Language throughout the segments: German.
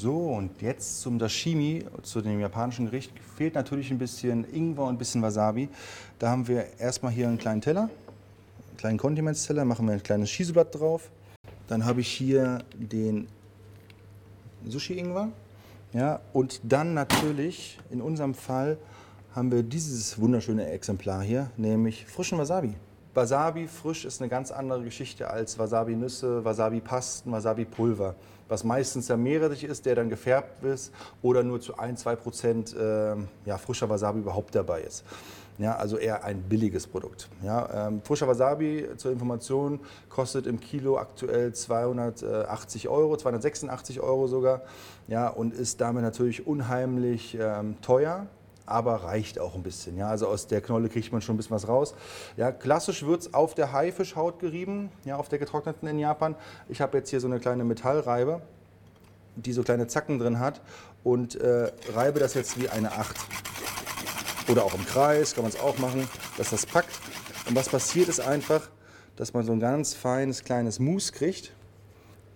So, und jetzt zum Dashimi, zu dem japanischen Gericht, fehlt natürlich ein bisschen Ingwer und ein bisschen Wasabi. Da haben wir erstmal hier einen kleinen Teller, einen kleinen Kondimentsteller, machen wir ein kleines Shiso-Blatt drauf. Dann habe ich hier den Sushi-Ingwer. Ja, und dann natürlich, in unserem Fall, haben wir dieses wunderschöne Exemplar hier, nämlich frischen Wasabi. Wasabi frisch ist eine ganz andere Geschichte als Wasabi-Nüsse, Wasabi-Pasten, Wasabi-Pulver, was meistens ja mehrheitlich ist, der dann gefärbt ist oder nur zu 1-2 Prozent äh, ja, frischer Wasabi überhaupt dabei ist. Ja, also eher ein billiges Produkt. Ja, ähm, frischer Wasabi, zur Information, kostet im Kilo aktuell 280 Euro, 286 Euro sogar. Ja, und ist damit natürlich unheimlich ähm, teuer aber reicht auch ein bisschen. Ja, also aus der Knolle kriegt man schon ein bisschen was raus. Ja, klassisch wird es auf der Haifischhaut gerieben, ja, auf der getrockneten in Japan. Ich habe jetzt hier so eine kleine Metallreibe, die so kleine Zacken drin hat und äh, reibe das jetzt wie eine Acht. Oder auch im Kreis kann man es auch machen, dass das packt. Und was passiert ist einfach, dass man so ein ganz feines kleines Mousse kriegt.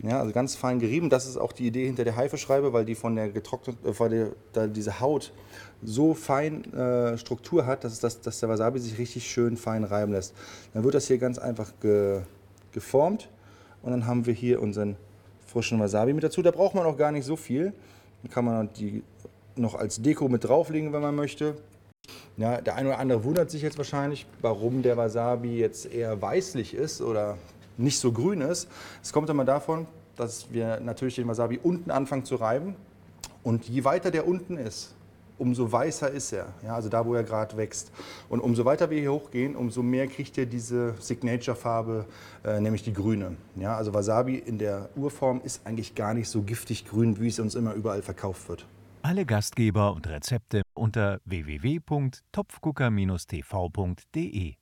Ja, also ganz fein gerieben. Das ist auch die Idee hinter der Haifischreibe, weil die von der getrockneten, äh, da diese Haut so fein äh, Struktur hat, dass, das, dass der Wasabi sich richtig schön fein reiben lässt. Dann wird das hier ganz einfach ge, geformt und dann haben wir hier unseren frischen Wasabi mit dazu. Da braucht man auch gar nicht so viel. Dann kann man die noch als Deko mit drauflegen, wenn man möchte. Ja, der eine oder andere wundert sich jetzt wahrscheinlich, warum der Wasabi jetzt eher weißlich ist oder nicht so grün ist. Es kommt immer davon, dass wir natürlich den Wasabi unten anfangen zu reiben. Und je weiter der unten ist, umso weißer ist er. Ja, also da, wo er gerade wächst. Und umso weiter wir hier hochgehen, umso mehr kriegt er diese Signature-Farbe, äh, nämlich die grüne. Ja, also Wasabi in der Urform ist eigentlich gar nicht so giftig grün, wie es uns immer überall verkauft wird. Alle Gastgeber und Rezepte unter www.topfgucker-tv.de